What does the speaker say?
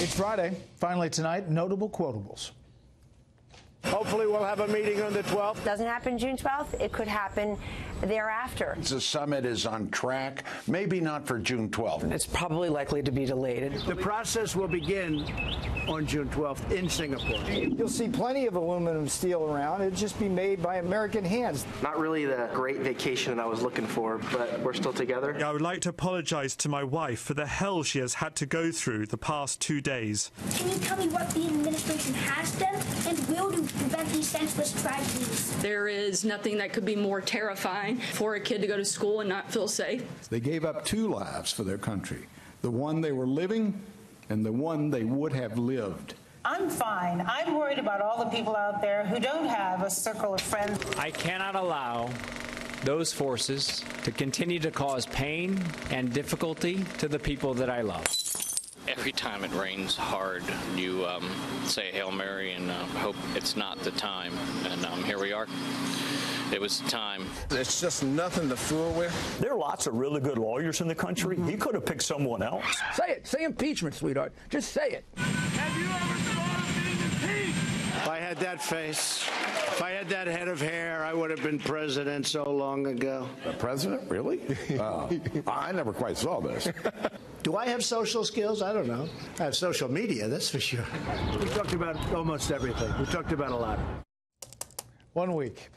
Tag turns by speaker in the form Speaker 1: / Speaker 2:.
Speaker 1: It's Friday. Finally tonight, notable quotables.
Speaker 2: Hopefully, we'll have a meeting on the 12th.
Speaker 3: Doesn't happen June 12th, it could happen thereafter.
Speaker 4: The summit is on track, maybe not for June 12th.
Speaker 5: It's probably likely to be delayed.
Speaker 2: The process will begin on June 12th in Singapore.
Speaker 6: You'll see plenty of aluminum steel around. It'll just be made by American hands.
Speaker 7: Not really the great vacation that I was looking for, but we're still together.
Speaker 8: I would like to apologise to my wife for the hell she has had to go through the past two days.
Speaker 9: Can you tell me what the administration has done and will do to prevent these senseless tragedies?
Speaker 10: There is nothing that could be more terrifying for a kid to go to school and not feel safe.
Speaker 11: They gave up two lives for their country the one they were living and the one they would have lived.
Speaker 12: I'm fine. I'm worried about all the people out there who don't have a circle of friends.
Speaker 13: I cannot allow those forces to continue to cause pain and difficulty to the people that I love.
Speaker 14: Every time it rains hard, you um, say Hail Mary and uh, hope it's not the time. And um, here we are. It was time.
Speaker 15: It's just nothing to fool with.
Speaker 16: There are lots of really good lawyers in the country. Mm-hmm. He could have picked someone else.
Speaker 17: Say it. Say impeachment, sweetheart. Just say it.
Speaker 2: Have you ever thought of being impeached? If I had that face, if I had that head of hair, I would have been president so long ago.
Speaker 4: The president? Really? uh, I never quite saw this.
Speaker 2: Do I have social skills? I don't know. I have social media, that's for sure. We talked about almost everything. We talked about a lot.
Speaker 1: One week.